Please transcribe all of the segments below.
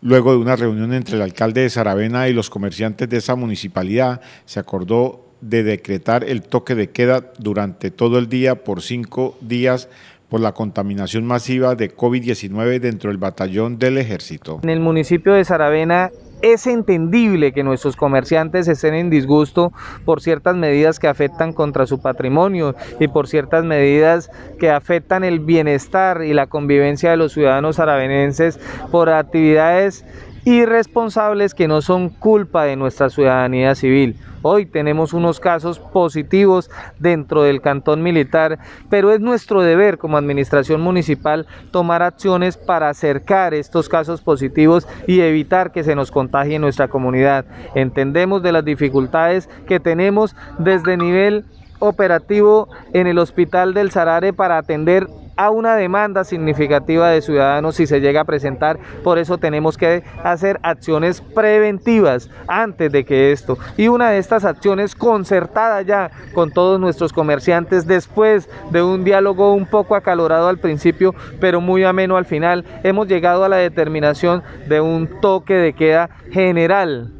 Luego de una reunión entre el alcalde de Saravena y los comerciantes de esa municipalidad, se acordó de decretar el toque de queda durante todo el día por cinco días por la contaminación masiva de COVID-19 dentro del batallón del ejército. En el municipio de Saravena es entendible que nuestros comerciantes estén en disgusto por ciertas medidas que afectan contra su patrimonio y por ciertas medidas que afectan el bienestar y la convivencia de los ciudadanos aravenenses por actividades irresponsables que no son culpa de nuestra ciudadanía civil. Hoy tenemos unos casos positivos dentro del cantón militar, pero es nuestro deber como administración municipal tomar acciones para acercar estos casos positivos y evitar que se nos contagie nuestra comunidad. Entendemos de las dificultades que tenemos desde nivel operativo en el hospital del Sarare para atender a una demanda significativa de ciudadanos si se llega a presentar. Por eso tenemos que hacer acciones preventivas antes de que esto. Y una de estas acciones concertada ya con todos nuestros comerciantes después de un diálogo un poco acalorado al principio, pero muy ameno al final, hemos llegado a la determinación de un toque de queda general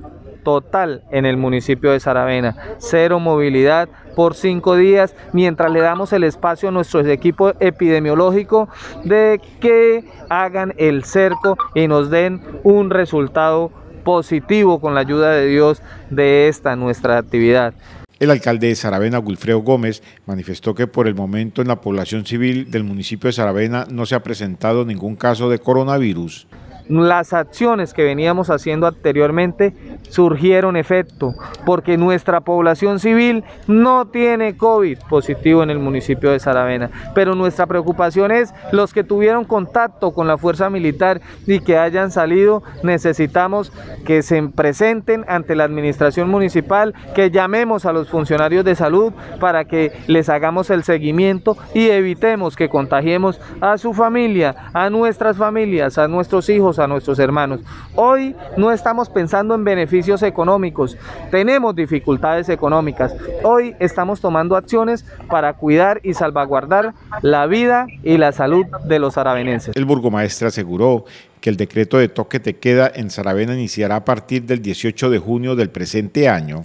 total en el municipio de Saravena. Cero movilidad por cinco días mientras le damos el espacio a nuestro equipo epidemiológico de que hagan el cerco y nos den un resultado positivo con la ayuda de Dios de esta nuestra actividad. El alcalde de Saravena, Wilfredo Gómez, manifestó que por el momento en la población civil del municipio de Saravena no se ha presentado ningún caso de coronavirus las acciones que veníamos haciendo anteriormente surgieron efecto, porque nuestra población civil no tiene COVID positivo en el municipio de Saravena, pero nuestra preocupación es los que tuvieron contacto con la fuerza militar y que hayan salido, necesitamos que se presenten ante la administración municipal, que llamemos a los funcionarios de salud para que les hagamos el seguimiento y evitemos que contagiemos a su familia, a nuestras familias, a nuestros hijos, a nuestros hermanos. Hoy no estamos pensando en beneficios económicos, tenemos dificultades económicas. Hoy estamos tomando acciones para cuidar y salvaguardar la vida y la salud de los aravenenses. El burgomaestre aseguró que el decreto de toque de queda en Saravena iniciará a partir del 18 de junio del presente año.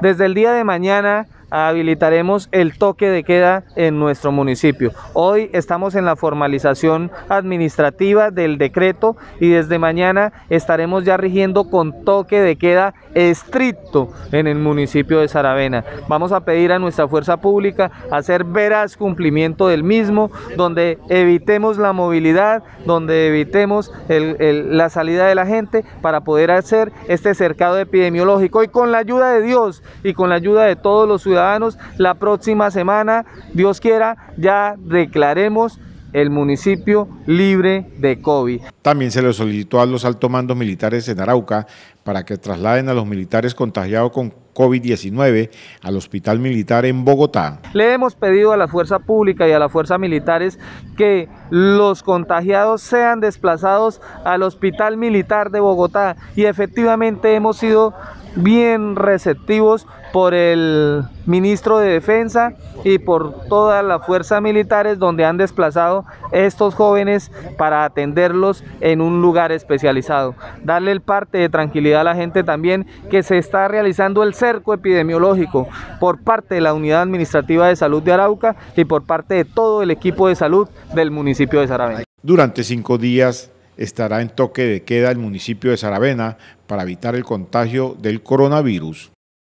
Desde el día de mañana habilitaremos el toque de queda en nuestro municipio. Hoy estamos en la formalización administrativa del decreto y desde mañana estaremos ya rigiendo con toque de queda estricto en el municipio de Saravena. Vamos a pedir a nuestra fuerza pública hacer veraz cumplimiento del mismo, donde evitemos la movilidad, donde evitemos la salida de la gente para poder hacer este cercado epidemiológico y con la ayuda de Dios y con la ayuda de todos los ciudadanos la próxima semana, Dios quiera, ya declaremos el municipio libre de COVID. También se le solicitó a los altomandos militares en Arauca para que trasladen a los militares contagiados con COVID-19 al hospital militar en Bogotá. Le hemos pedido a la fuerza pública y a la fuerza militares que los contagiados sean desplazados al hospital militar de Bogotá y efectivamente hemos sido bien receptivos por el ministro de Defensa y por todas las fuerzas militares donde han desplazado estos jóvenes para atenderlos en un lugar especializado. Darle el parte de tranquilidad a la gente también que se está realizando el cerco epidemiológico por parte de la Unidad Administrativa de Salud de Arauca y por parte de todo el equipo de salud del municipio de Saravena. Durante cinco días estará en toque de queda el municipio de Saravena para evitar el contagio del coronavirus.